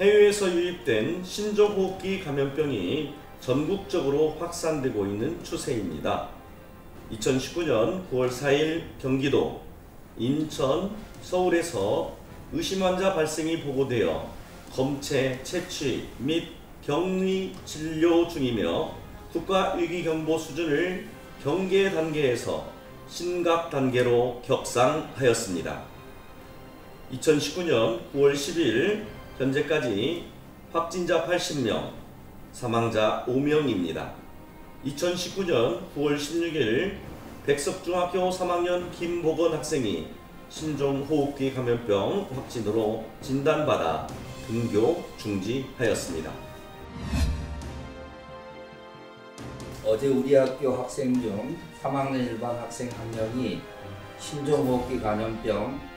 해외에서 유입된 신종호흡기 감염병이 전국적으로 확산되고 있는 추세입니다. 2019년 9월 4일 경기도, 인천, 서울에서 의심 환자 발생이 보고되어 검체, 채취 및 격리 진료 중이며 국가위기경보 수준을 경계 단계에서 심각 단계로 격상하였습니다. 2019년 9월 10일 현재까지 확진자 80명, 사망자 5명입니다. 2019년 9월 16일 백석중학교 3학년 김보건 학생이 신종호흡기 감염병 확진으로 진단받아 등교 중지하였습니다. 어제 우리 학교 학생 중 3학년 일반 학생 한 명이 신종호흡기 감염병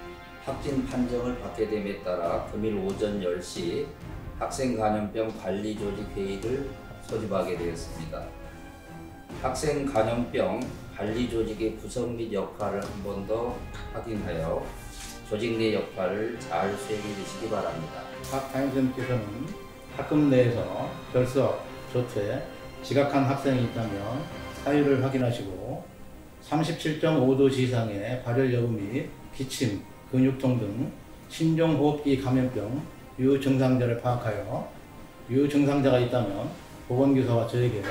확진 판정을 받게 됨에 따라 금일 오전 10시 학생 감염병 관리 조직 회의를 소집하게 되었습니다. 학생 감염병 관리 조직의 구성 및 역할을 한 번 더 확인하여 조직 내 역할을 잘 수행해 주시기 바랍니다. 박 담임선생님께서는 학급 내에서 결석, 조퇴, 지각한 학생이 있다면 사유를 확인하시고 37.5도씨 이상의 발열 여부 및 기침, 근육통 등 신종호흡기 감염병 유증상자를 파악하여 유증상자가 있다면 보건교사와 저에게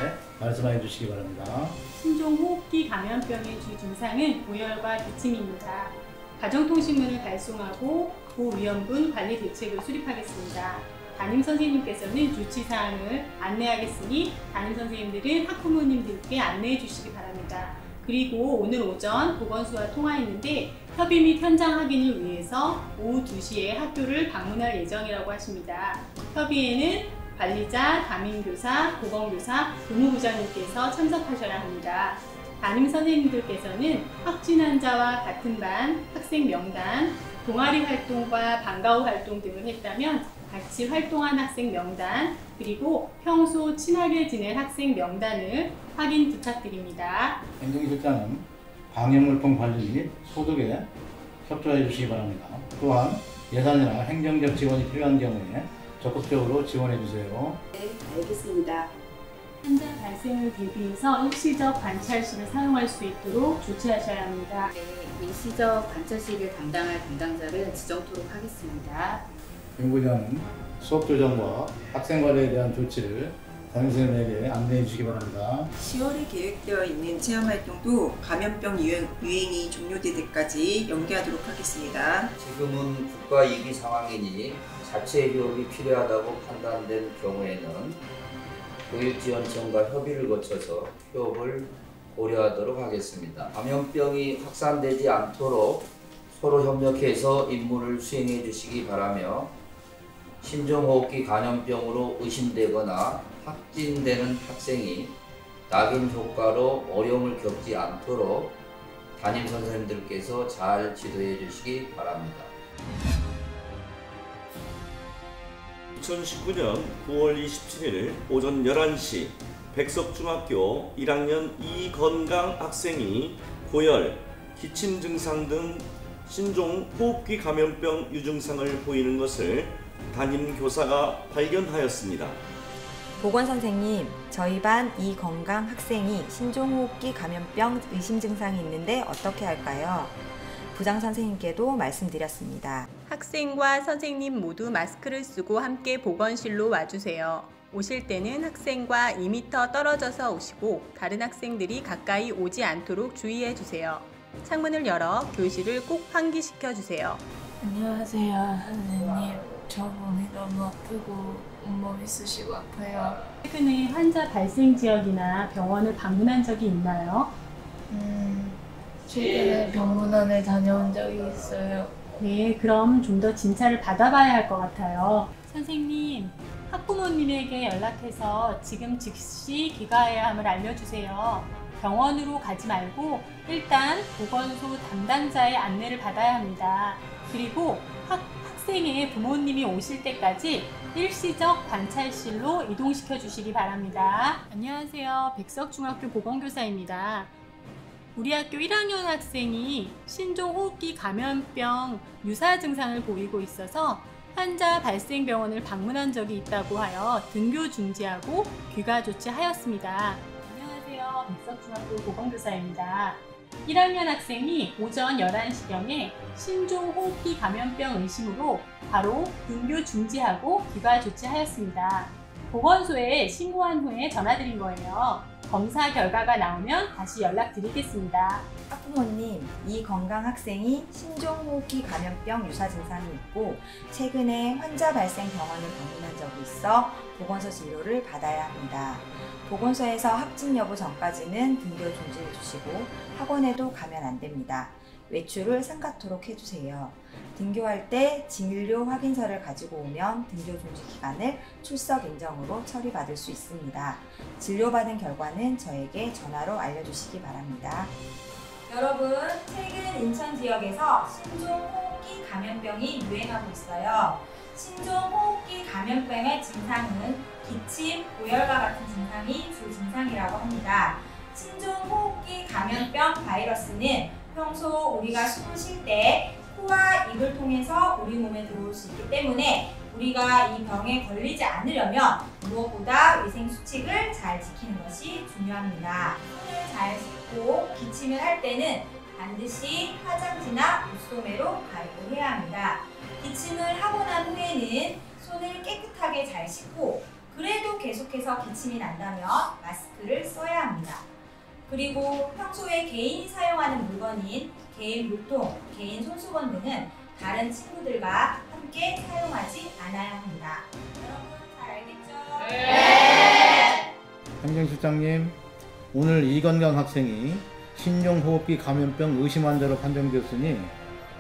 말씀해 주시기 바랍니다. 신종호흡기 감염병의 주 증상은 고열과 기침입니다. 가정통신문을 발송하고 고위험군 관리 대책을 수립하겠습니다. 담임 선생님께서는 조치사항을 안내하겠으니 담임 선생님들은 학부모님들께 안내해 주시기 바랍니다. 그리고 오늘 오전 보건소와 통화했는데 협의 및 현장 확인을 위해서 오후 2시에 학교를 방문할 예정이라고 하십니다. 협의에는 관리자, 담임교사, 보건교사, 교무부장님께서 참석하셔야 합니다. 담임 선생님들께서는 확진 환자와 같은 반, 학생 명단, 동아리 활동과 방과후 활동 등을 했다면 같이 활동한 학생 명단, 그리고 평소 친하게 지낸 학생 명단을 확인 부탁드립니다. 행정실장은 방역물품 관리 및 소독에 협조해 주시기 바랍니다. 또한 예산이나 행정적 지원이 필요한 경우에 적극적으로 지원해 주세요. 네, 알겠습니다. 환자 발생을 대비해서 일시적 관찰실을 사용할 수 있도록 조치하셔야 합니다. 네, 일시적 관찰식을 담당할 담당자를 지정토록 하겠습니다. 연구자는 수업 조정과 학생 관리에 대한 조치를 담임선생님에게 안내해 주시기 바랍니다. 10월에 계획되어 있는 체험 활동도 감염병 유행, 유행이 종료될 때까지 연기하도록 하겠습니다. 지금은 국가 위기 상황이니 자체 휴업이 필요하다고 판단된 경우에는 교육지원청과 협의를 거쳐서 휴업을 고려하도록 하겠습니다. 감염병이 확산되지 않도록 서로 협력해서 임무를 수행해 주시기 바라며 신종호흡기 감염병으로 의심되거나 확진되는 학생이 낙인 효과로 어려움을 겪지 않도록 담임 선생님들께서 잘 지도해 주시기 바랍니다. 2019년 9월 27일 오전 11시 백석중학교 1학년 이건강 학생이 고열, 기침 증상 등 신종 호흡기 감염병 유증상을 보이는 것을 담임 교사가 발견하였습니다. 보건 선생님, 저희 반 이건강 학생이 신종호흡기 감염병 의심 증상이 있는데 어떻게 할까요? 부장 선생님께도 말씀드렸습니다. 학생과 선생님 모두 마스크를 쓰고 함께 보건실로 와주세요. 오실 때는 학생과 2m 떨어져서 오시고 다른 학생들이 가까이 오지 않도록 주의해 주세요. 창문을 열어 교실을 꼭 환기시켜 주세요. 안녕하세요, 선생님. 저 몸이 너무 아프고 온몸이 쑤시고 아파요. 최근에 환자 발생 지역이나 병원을 방문한 적이 있나요? 음, 최근에 병문안에 다녀온 적이 있어요. 네, 그럼 좀 더 진찰을 받아봐야 할 것 같아요. 선생님, 학부모님에게 연락해서 지금 즉시 귀가해야 함을 알려주세요. 병원으로 가지 말고 일단 보건소 담당자의 안내를 받아야 합니다. 그리고 학, 학생의 부모님이 오실 때까지 일시적 관찰실로 이동시켜 주시기 바랍니다. 안녕하세요. 백석중학교 보건교사입니다. 우리 학교 1학년 학생이 신종호흡기 감염병 유사 증상을 보이고 있어서 환자 발생 병원을 방문한 적이 있다고 하여 등교 중지하고 귀가 조치하였습니다. 안녕하세요. 백석중학교 보건교사입니다. 1학년 학생이 오전 11시경에 신종호흡기 감염병 의심으로 바로 등교 중지하고 귀가 조치하였습니다. 보건소에 신고한 후에 전화드린 거예요. 검사 결과가 나오면 다시 연락드리겠습니다. 학부모님, 이 건강 학생이 신종호흡기 감염병 유사 증상이 있고 최근에 환자 발생 병원을 방문한 적이 있어 보건소 진료를 받아야 합니다. 보건소에서 확진 여부 전까지는 등교 중지해 주시고 학원에도 가면 안 됩니다. 외출을 삼가토록 해주세요. 등교할 때 진료 확인서를 가지고 오면 등교 중지 기간을 출석 인정으로 처리받을 수 있습니다. 진료받은 결과는 저에게 전화로 알려주시기 바랍니다. 여러분, 최근 인천 지역에서 신종 호흡기 감염병이 유행하고 있어요. 신종 호흡기 감염병의 증상은 기침, 고열과 같은 증상이 주 증상이라고 합니다. 신종 호흡기 감염병 바이러스는 평소 우리가 숨을 쉴 때 코와 입을 통해서 우리 몸에 들어올 수 있기 때문에 우리가 이 병에 걸리지 않으려면 무엇보다 위생 수칙을 잘 지키는 것이 중요합니다. 손을 잘 씻고 기침을 할 때는 반드시 화장지나 물소매로 가입을 해야 합니다. 기침을 하고 난 후에는 손을 깨끗하게 잘 씻고 그래도 계속해서 기침이 난다면 마스크를 써야 합니다. 그리고 평소에 개인이 사용하는 물건인 개인 물통, 개인 손수건 등은 다른 친구들과 함께 사용하지 않아야 합니다. 여러분 잘 알겠죠? 행정실장님, 오늘 이건강 학생이 신종호흡기 감염병 의심 환자로 판정되었으니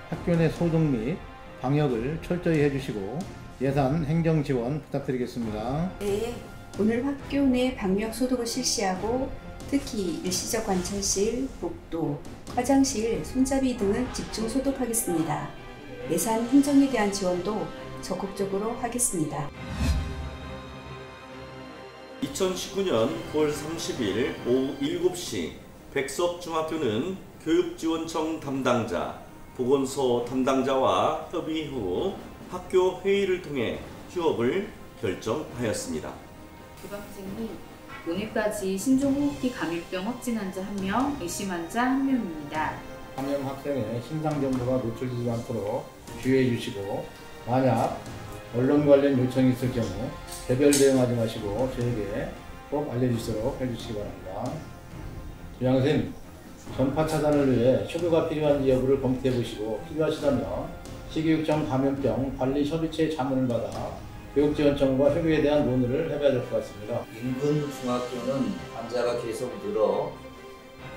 학교 내 소독 및 방역을 철저히 해주시고 예산 행정 지원 부탁드리겠습니다. 네, 오늘 학교 내 방역 소독을 실시하고 특히 일시적 관찰실, 복도, 화장실, 손잡이 등을 집중 소독하겠습니다. 예산 행정에 대한 지원도 적극적으로 하겠습니다. 2019년 9월 30일 오후 7시 백석중학교는 교육지원청 담당자, 보건소 담당자와 협의 후 학교 회의를 통해 휴업을 결정하였습니다. 교감생이 오늘까지 신종호흡기 감염병 확진 환자 1명, 의심 환자 1명입니다. 감염 학생의 신상 정보가 노출되지 않도록 주의해 주시고 만약 언론 관련 요청이 있을 경우 개별 대응하지 마시고 저에게 꼭 알려주시도록 해주시기 바랍니다. 조양생 전파 차단을 위해 휴교가 필요한지 여부를 검토해 보시고 필요하시다면 시교육청 감염병 관리 협의체 자문을 받아 교육지원청과 휴교에 대한 논의를 해봐야 될 것 같습니다. 인근 중학교는 환자가 계속 늘어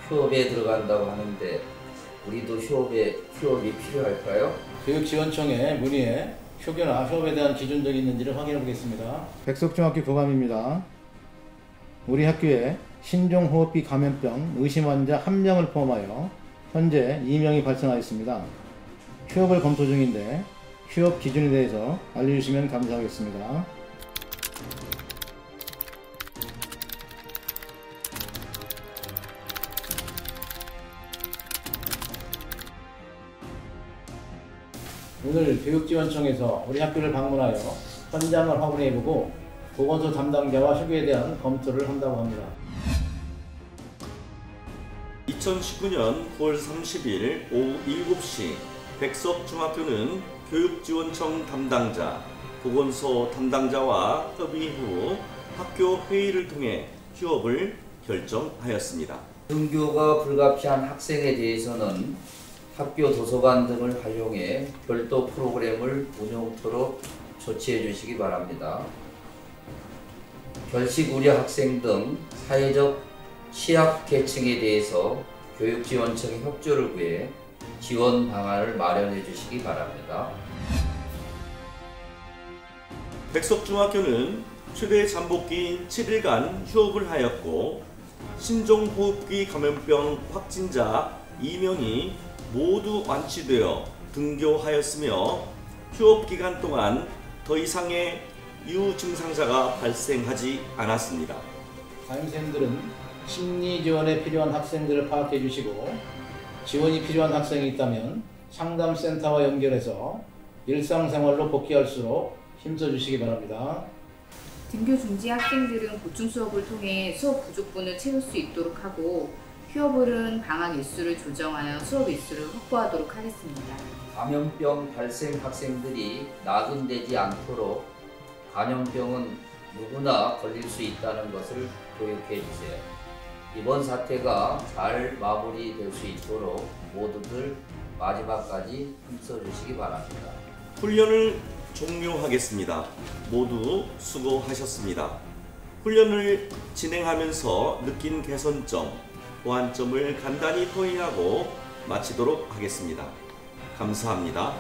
휴업에 들어간다고 하는데 우리도 휴업에 휴업이 필요할까요? 교육지원청에 문의해 휴교나 휴업에 대한 기준들이 있는지를 확인해 보겠습니다. 백석중학교 교감입니다. 우리 학교에 신종호흡기 감염병 의심 환자 1명을 포함하여 현재 2명이 발생하였습니다. 휴업을 검토 중인데 휴업 기준에 대해서 알려주시면 감사하겠습니다. 오늘 교육지원청에서 우리 학교를 방문하여 현장을 확인해보고 보건소 담당자와 휴교에 대한 검토를 한다고 합니다. 2019년 9월 30일 오후 7시 백석중학교는 교육지원청 담당자, 보건소 담당자와 협의 후 학교 회의를 통해 휴업을 결정하였습니다. 등교가 불가피한 학생에 대해서는 학교 도서관 등을 활용해 별도 프로그램을 운영토록 조치해 주시기 바랍니다. 결식 우려 학생 등 사회적 취약 계층에 대해서 교육지원청의 협조를 구해 지원 방안을 마련해 주시기 바랍니다. 백석중학교는 최대 잠복기인 7일간 휴업을 하였고 신종호흡기 감염병 확진자 2명이 모두 완치되어 등교하였으며 휴업 기간 동안 더 이상의 유증상자가 발생하지 않았습니다. 담임생들은 심리 지원에 필요한 학생들을 파악해 주시고 지원이 필요한 학생이 있다면 상담센터와 연결해서 일상생활로 복귀할수록 힘써주시기 바랍니다. 등교 중지 학생들은 보충 수업을 통해 수업 부족분을 채울 수 있도록 하고 휴업을은 방학 일수를 조정하여 수업 일수를 확보하도록 하겠습니다. 감염병 발생 학생들이 낙인되지 않도록 감염병은 누구나 걸릴 수 있다는 것을 교육해 주세요. 이번 사태가 잘 마무리될 수 있도록 모두들 마지막까지 힘써 주시기 바랍니다. 훈련을 종료하겠습니다. 모두 수고하셨습니다. 훈련을 진행하면서 느낀 개선점, 보완점을 간단히 토의하고 마치도록 하겠습니다. 감사합니다.